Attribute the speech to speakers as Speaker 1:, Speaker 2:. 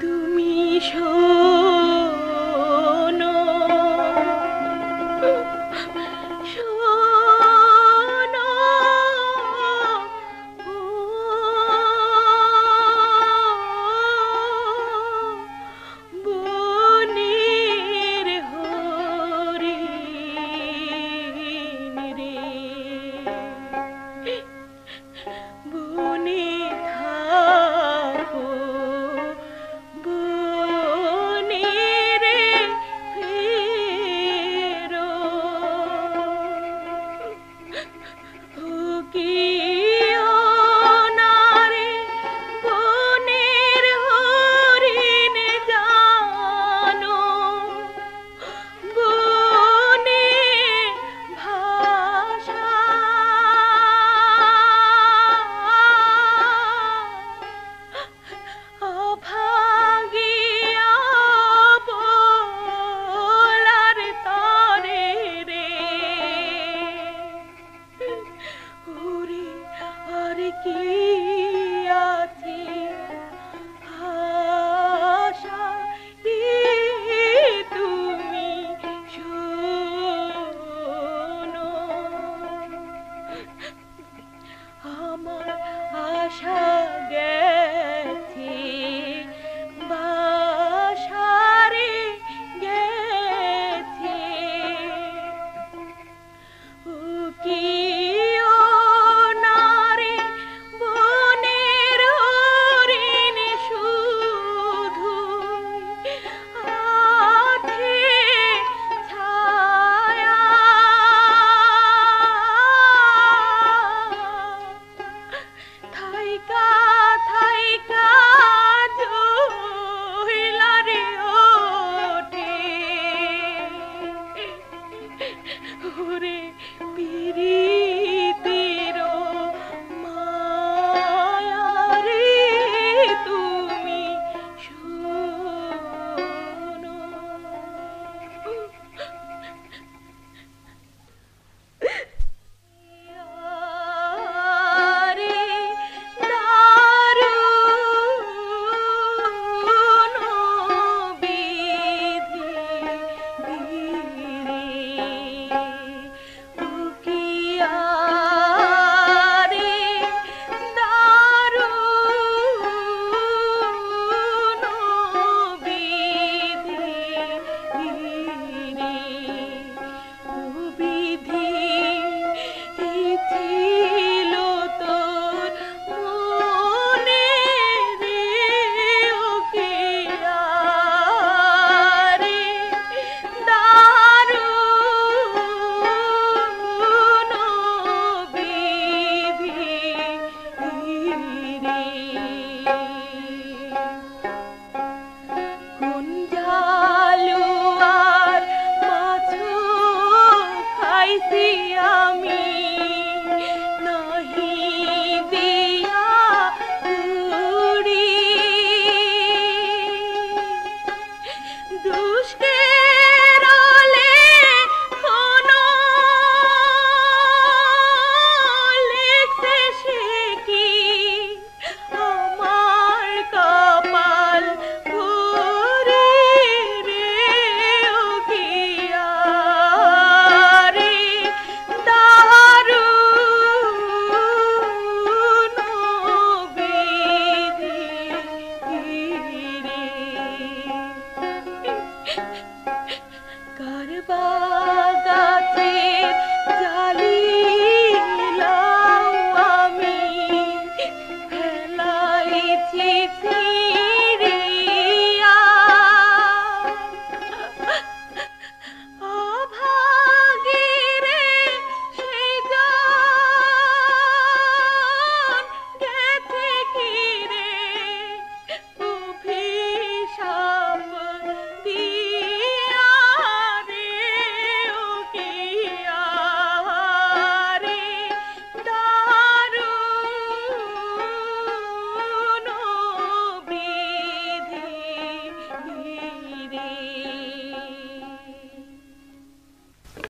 Speaker 1: তুমি decía a mí.